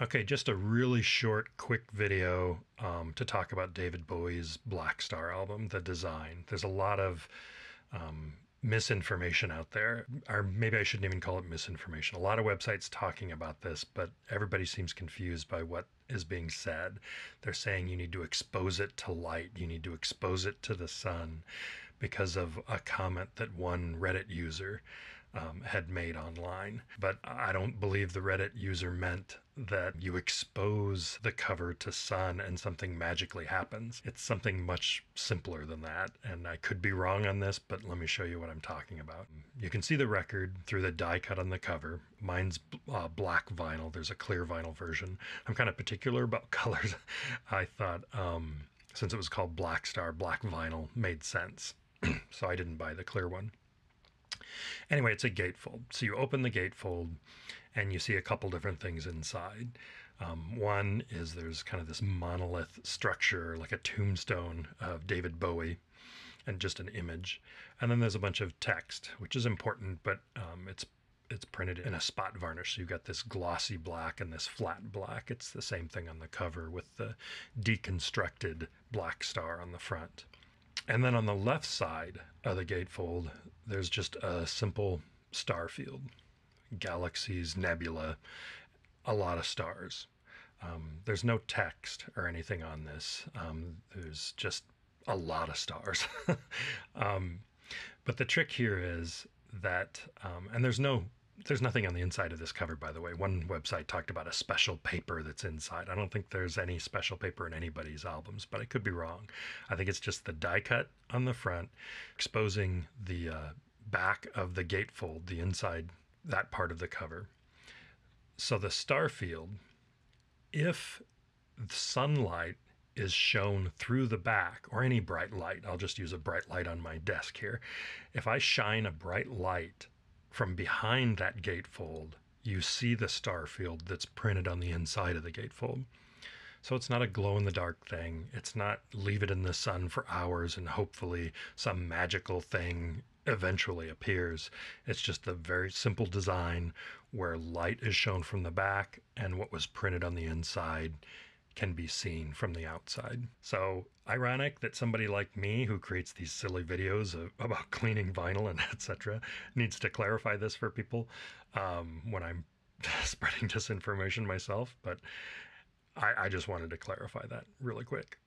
Okay, just a really short, quick video um, to talk about David Bowie's Blackstar album, the design. There's a lot of um, misinformation out there, or maybe I shouldn't even call it misinformation. A lot of websites talking about this, but everybody seems confused by what is being said. They're saying you need to expose it to light, you need to expose it to the sun because of a comment that one Reddit user um, had made online. But I don't believe the Reddit user meant that you expose the cover to sun and something magically happens. It's something much simpler than that. And I could be wrong on this, but let me show you what I'm talking about. You can see the record through the die cut on the cover. Mine's uh, black vinyl, there's a clear vinyl version. I'm kind of particular about colors. I thought, um, since it was called Blackstar, black vinyl made sense. so I didn't buy the clear one. Anyway, it's a gatefold. So you open the gatefold and you see a couple different things inside. Um, one is there's kind of this monolith structure, like a tombstone of David Bowie, and just an image. And then there's a bunch of text, which is important, but um, it's it's printed in a spot varnish. So you've got this glossy black and this flat black. It's the same thing on the cover with the deconstructed black star on the front. And then on the left side of the gatefold, there's just a simple star field, galaxies, nebula, a lot of stars. Um, there's no text or anything on this. Um, there's just a lot of stars. um, but the trick here is that, um, and there's no there's nothing on the inside of this cover, by the way. One website talked about a special paper that's inside. I don't think there's any special paper in anybody's albums, but I could be wrong. I think it's just the die cut on the front, exposing the uh, back of the gatefold, the inside, that part of the cover. So the star field, if sunlight is shown through the back or any bright light, I'll just use a bright light on my desk here. If I shine a bright light from behind that gatefold, you see the star field that's printed on the inside of the gatefold. So it's not a glow in the dark thing. It's not leave it in the sun for hours and hopefully some magical thing eventually appears. It's just a very simple design where light is shown from the back and what was printed on the inside can be seen from the outside. So ironic that somebody like me who creates these silly videos of, about cleaning vinyl and etc needs to clarify this for people um, when I'm spreading disinformation myself. But I, I just wanted to clarify that really quick.